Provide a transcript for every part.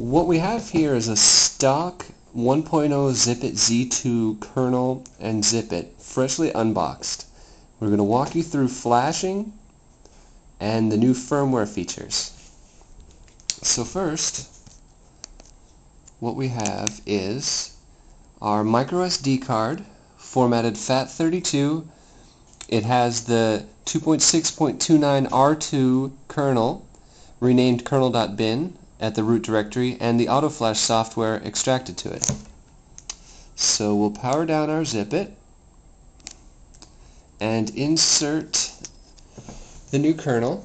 What we have here is a stock 1.0 Zipit Z2 kernel and Zipit, freshly unboxed. We're going to walk you through flashing and the new firmware features. So first, what we have is our microSD card formatted FAT32. It has the 2.6.29 R2 kernel renamed kernel.bin at the root directory and the AutoFlash software extracted to it. So we'll power down our Zipit and insert the new kernel.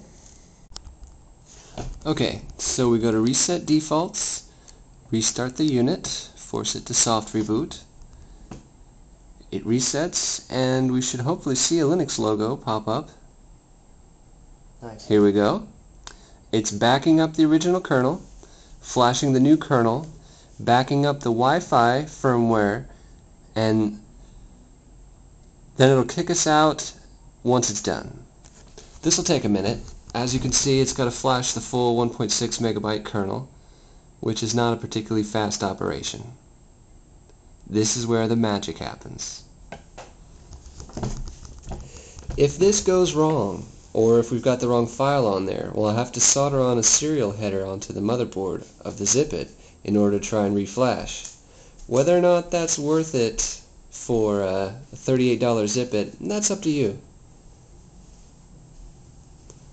Okay, so we go to Reset Defaults, restart the unit, force it to soft reboot. It resets, and we should hopefully see a Linux logo pop up. Nice. Here we go. It's backing up the original kernel, flashing the new kernel, backing up the Wi-Fi firmware, and then it'll kick us out once it's done. This will take a minute. As you can see, it's got to flash the full 1.6 megabyte kernel, which is not a particularly fast operation. This is where the magic happens. If this goes wrong, or if we've got the wrong file on there, well have to solder on a serial header onto the motherboard of the Zipit in order to try and reflash. Whether or not that's worth it for uh, a $38 Zipit, that's up to you.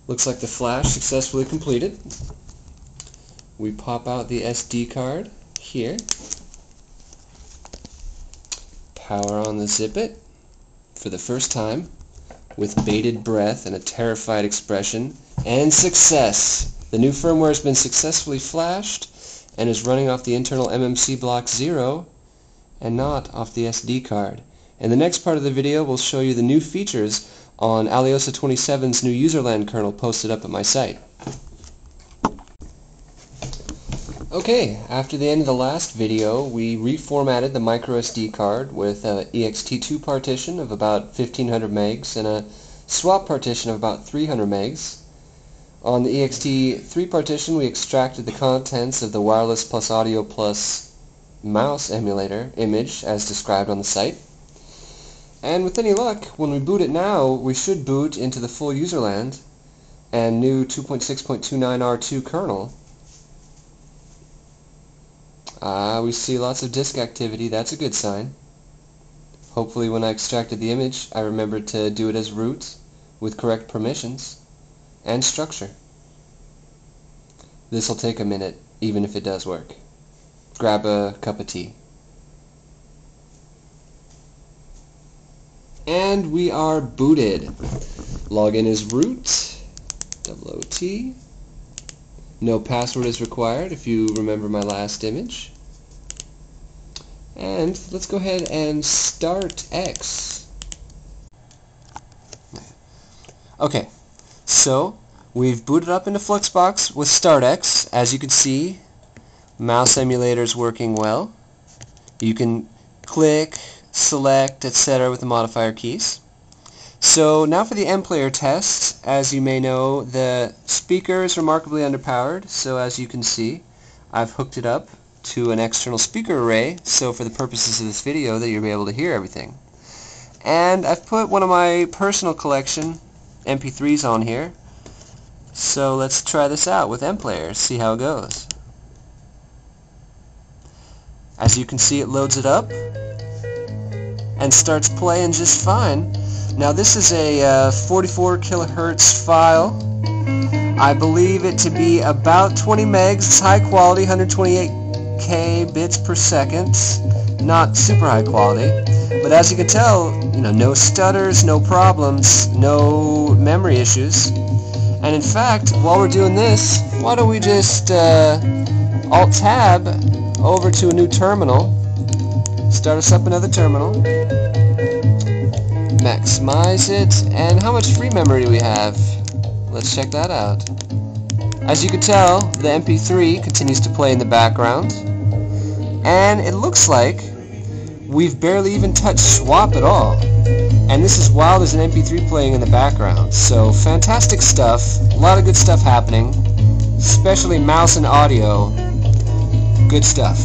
Looks like the flash successfully completed. We pop out the SD card here. Power on the Zipit for the first time with bated breath and a terrified expression. And success! The new firmware has been successfully flashed and is running off the internal MMC block 0 and not off the SD card. In the next part of the video we'll show you the new features on Aliosa 27's new userland kernel posted up at my site. Okay, after the end of the last video, we reformatted the microSD card with a ext2 partition of about 1500 megs and a swap partition of about 300 megs. On the ext3 partition, we extracted the contents of the wireless plus audio plus mouse emulator image as described on the site. And with any luck, when we boot it now, we should boot into the full userland and new 2.6.29R2 kernel. Ah, we see lots of disk activity. That's a good sign. Hopefully when I extracted the image, I remembered to do it as root with correct permissions and structure. This will take a minute, even if it does work. Grab a cup of tea. And we are booted. Login is root, double O-T. No password is required if you remember my last image. And let's go ahead and start X. Okay, so we've booted up into Fluxbox with StartX. As you can see, mouse emulator is working well. You can click, select, etc. with the modifier keys. So now for the M-Player test. As you may know, the speaker is remarkably underpowered, so as you can see, I've hooked it up to an external speaker array, so for the purposes of this video that you'll be able to hear everything. And I've put one of my personal collection MP3s on here, so let's try this out with M-Player, see how it goes. As you can see, it loads it up and starts playing just fine. Now this is a uh, 44 kilohertz file. I believe it to be about 20 megs. It's high quality, 128k bits per second. Not super high quality. But as you can tell, you know, no stutters, no problems, no memory issues. And in fact, while we're doing this, why don't we just uh, Alt-Tab over to a new terminal. Start us up another terminal maximize it, and how much free memory we have? Let's check that out. As you can tell, the MP3 continues to play in the background, and it looks like we've barely even touched swap at all. And this is while there's an MP3 playing in the background. So fantastic stuff, a lot of good stuff happening, especially mouse and audio. Good stuff.